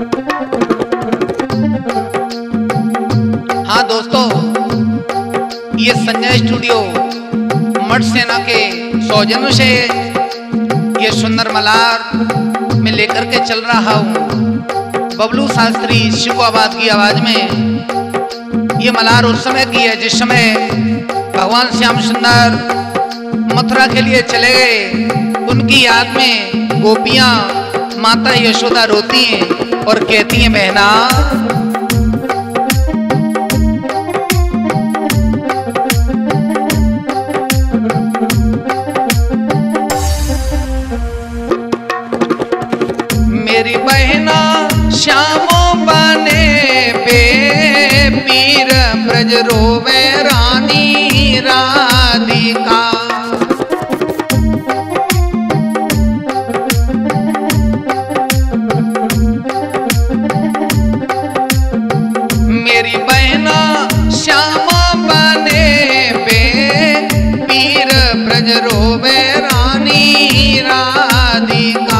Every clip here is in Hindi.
हाँ दोस्तों, ये संजय स्टूडियो मठ सेना के सौजन्य से ये सुंदर मलार में लेकर के चल रहा हूँ। बबलू शास्त्री शिवाबाद की आवाज़ में ये मलार उस समय की है जिस समय भगवान श्याम सुंदर मथुरा के लिए चले गए। उनकी याद में गोपियाँ माता यशोदा रोती हैं और कहती हैं, बहना, मेरी बहना श्यामो बने पे पीर ब्रज रोवे रानी राधिका। ब्रज रोवे रानी राधिका।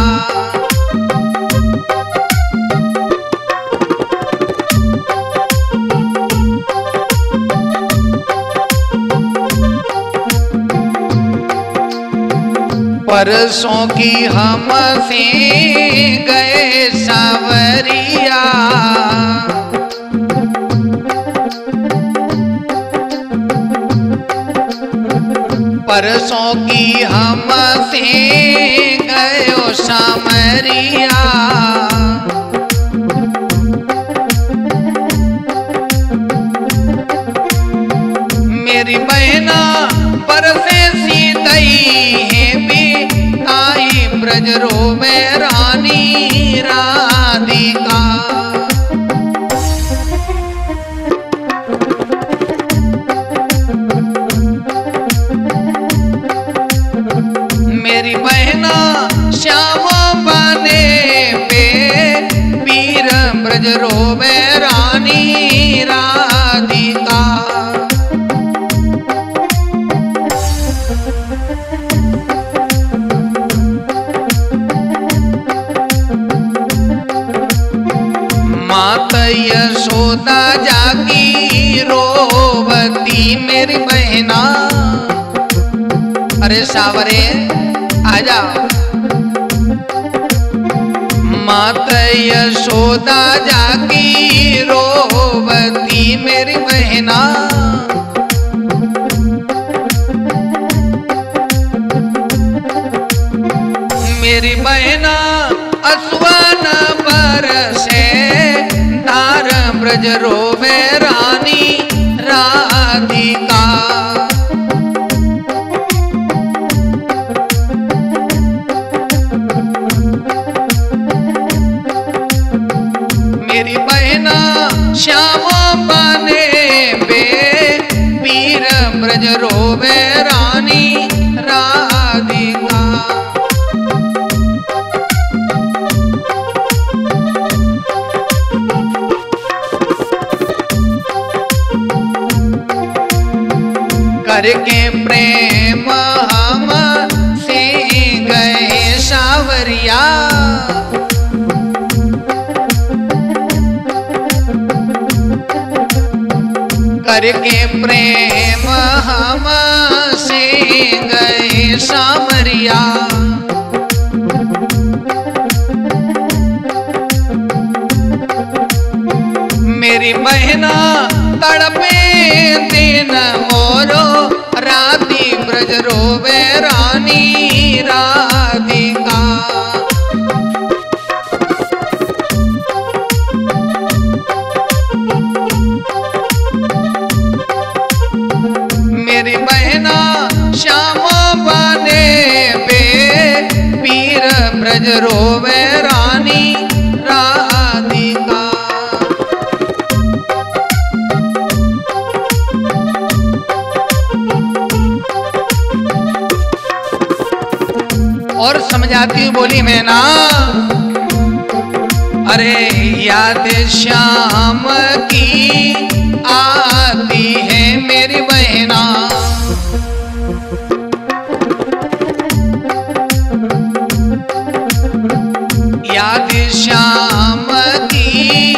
परसों की हम से गए सावरिया। परसों की हम से गए सामरिया। मेरी बहना परसे सीतई है भी आई ब्रज रोवे रानी। राधिका ब्रज रोवे रानी राधिका। मात यशोदा जागी रोवती मेरी बहना। अरे सावरे आजा मात यशोदा जागी रोवती मेरी बहना। मेरी बहना असवन पर से तार ब्रज रोवे रानी राधिका। श्याम बने बे पीर ब्रज रोवे रानी राधिका। करके प्रेम करके प्रेम हम से गए सामरिया। मेरी बहना तड़पे दिन मोरो, राती ब्रज रोवे रानी राधिका। ब्रज रोवे रानी राधिका और समझाती हूँ बोली मैं ना। अरे याद श्याम की आती है मेरी बहना। माया श्याम की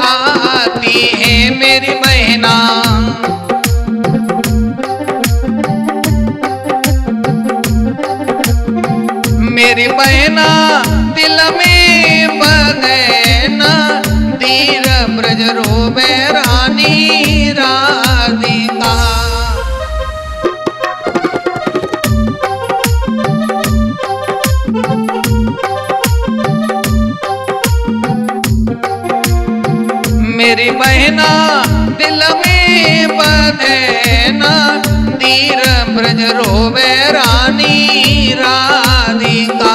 आती है मेरी बहना। मेरी बहना दिल में बगैना तीर ब्रज रो मेरा मेरी बहना दिल में बधेना तीर ब्रज रोवे रानी, राधिका।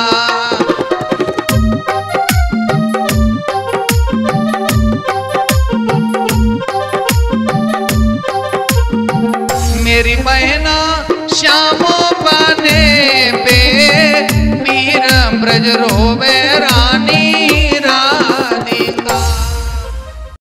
मेरी बहना श्याम पाने पे मीर ब्रज रोवे रानी।